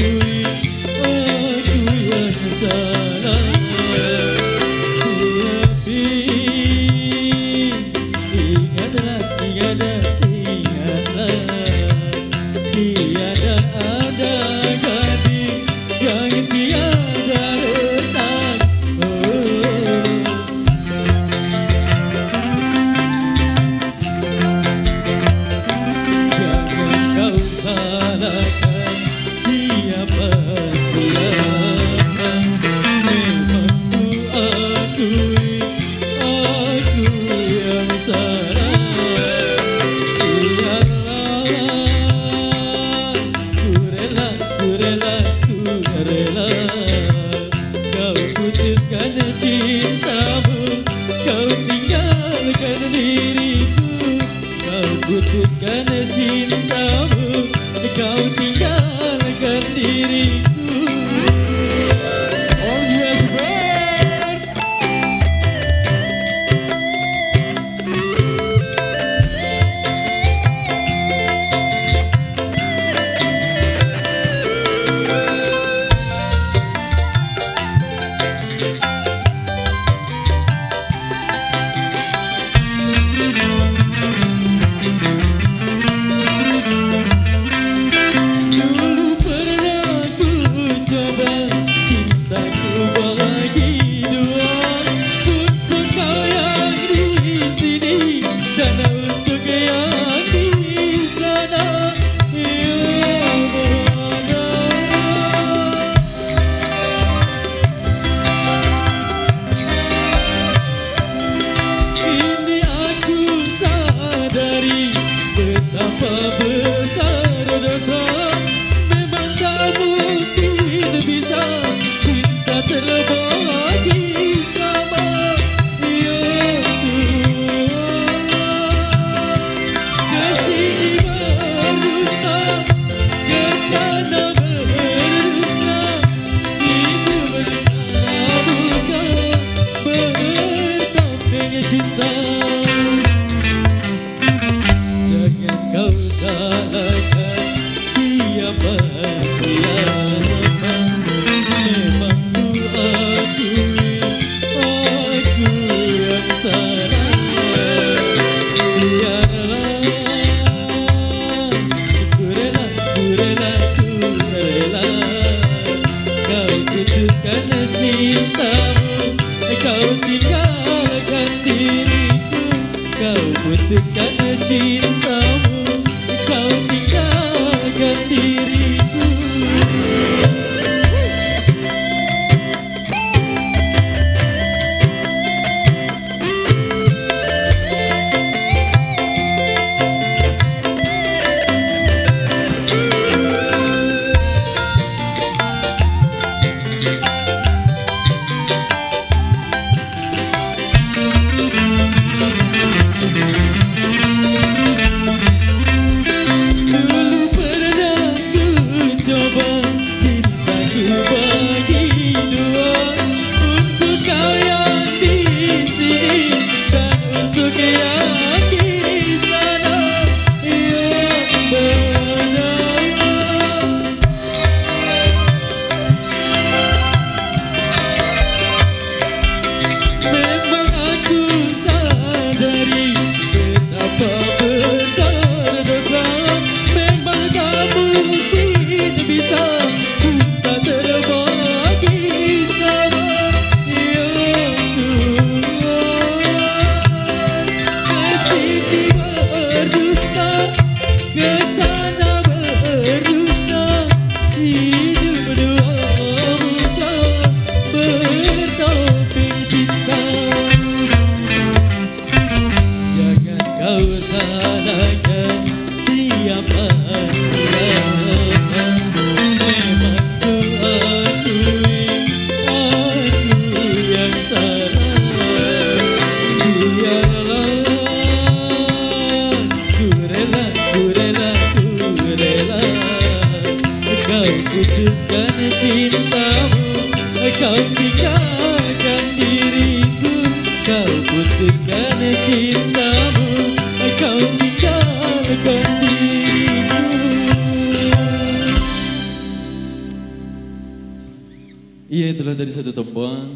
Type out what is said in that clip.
Thank you. Kau putuskan cintamu Kau evangelista de Tatuapã,